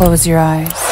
close your eyes.